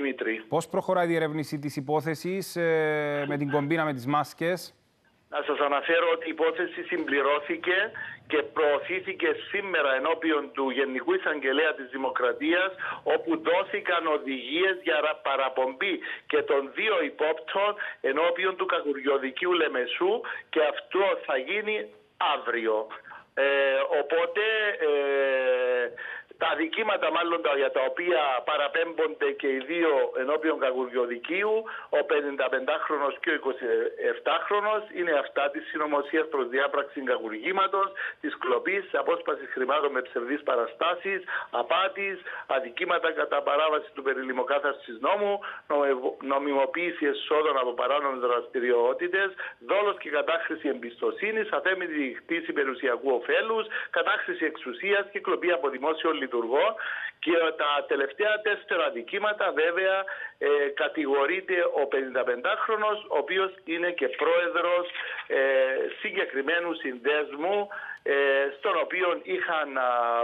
Δημήτρη. Πώς προχωράει η διερεύνηση της υπόθεσης ε, με την κομπίνα με τις μάσκες; Να σας αναφέρω ότι η υπόθεση συμπληρώθηκε και προωθήθηκε σήμερα ενώπιον του Γενικού Εισαγγελέα της Δημοκρατίας όπου δόθηκαν οδηγίες για παραπομπή και των δύο υπόπτων ενώπιον του Κακουριοδικίου Λεμεσού και αυτό θα γίνει αύριο. Ε, οπότε ε, τα αδικήματα μάλλον για τα οποία παραπέμπονται και οι δύο ενώπιον κακουριοδικίου, ο 55χρονος και ο 27χρονος, είναι αυτά της συνωμοσίας προς διάπραξη κακουργήματος, της κλοπής, απόσπασης χρημάτων με ψευδείς παραστάσεις, απάτης, αδικήματα κατά παράβαση του περιλημοκάθαρσης νόμου, νομιμοποίηση εσόδων από παράνομες δραστηριότητες, δόλος και κατάχρηση εμπιστοσύνης, αθέμητη χτίση περιουσιακού ωφέλους, κατάχρηση εξουσίας και κλοπή από δημόσιο λειτουργικό και τα τελευταία τέσσερα δικήματα βέβαια ε, κατηγορείται ο 55χρονος ο οποίος είναι και πρόεδρος ε, συγκεκριμένου συνδέσμου ε, στον οποίο είχαν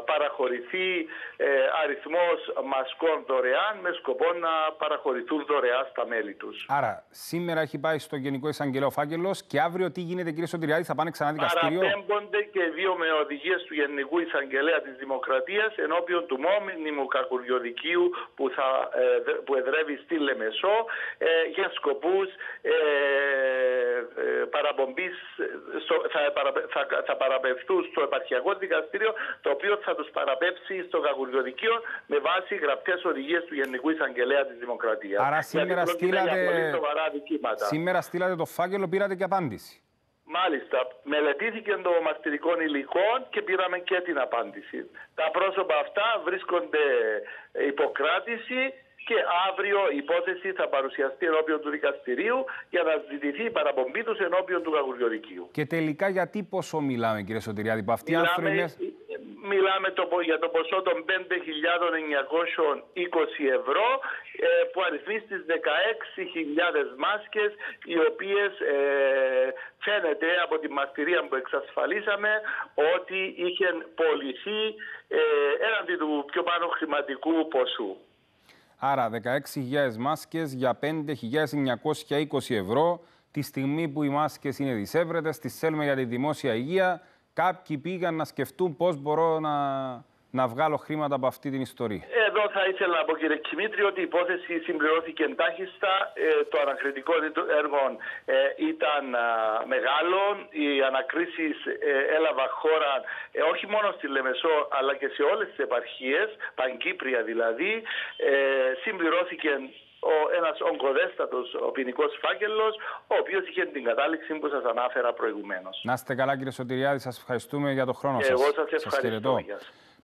παραχωρηθεί ε, αριθμός μασκών δωρεάν με σκοπό να παραχωρηθούν δωρεάν στα μέλη τους. Άρα σήμερα έχει πάει στο Γενικό Εισαγγελέο Φάκελος και αύριο τι γίνεται κύριε Σωτηριάδη θα πάνε ξανά δικαστήριο; Παραπέμπονται και δύο με οδηγίες του Γενικού Εισαγγελέα της Δημοκρατίας ενώπιον του μόμιμου κακουριοδικίου που, θα, ε, που εδρεύει στη Λεμεσό για σκοπούς παραπομπής στο, θα, θα, θα στο επαρχιακό δικαστήριο, το οποίο θα τους παραπέψει στο κακουριοδικείο με βάση γραπτές οδηγίες του Γενικού Εισαγγελέα της Δημοκρατίας. Άρα σήμερα στείλατε... σήμερα στείλατε το φάκελο, πήρατε και απάντηση. Μάλιστα, μελετήθηκε το μαστηρικό υλικό και πήραμε και την απάντηση. Τα πρόσωπα αυτά βρίσκονται υποκράτηση και αύριο η υπόθεση θα παρουσιαστεί ενώπιον του δικαστηρίου για να ζητηθεί η παραπομπή τους ενώπιον του Καγουριοδικίου. Και τελικά γιατί πόσο μιλάμε, κύριε Σωτηριάδη, που αυτοί μιλάμε, μιλάμε το, για το ποσό των 5.920 ευρώ ε, που αριθμεί στις 16.000 μάσκες οι οποίες ε, φαίνεται από τη μαστηρία που εξασφαλίσαμε ότι είχε πολιθεί ε, έναντι του πιο πάνω χρηματικού ποσού. Άρα 16.000 μάσκες για 5.920 ευρώ. Τη στιγμή που οι μάσκες είναι δισεύρετες, τις θέλουμε για τη δημόσια υγεία. Κάποιοι πήγαν να σκεφτούν πώς μπορώ να να βγάλω χρήματα από αυτή την ιστορία. Εδώ θα ήθελα να πω κύριε Κιμήτρη ότι η υπόθεση συμπληρώθηκε εντάχιστα. Ε, το ανακριτικό έργο ε, ήταν μεγάλο. Οι ανακρίσεις ε, έλαβαν χώρα όχι μόνο στη Λεμεσό αλλά και σε όλες τις επαρχίες, Παγκύπρια δηλαδή. Συμπληρώθηκε ο, ένας ογκοδέστατος ο ποινικός φάκελος, ο οποίος είχε την κατάληξη που σας ανάφερα προηγουμένως. Να είστε καλά κύριε Σωτηριάδη, σας ευχαριστούμε για το χρόνο σας. Εγώ σας ευχαριστώ.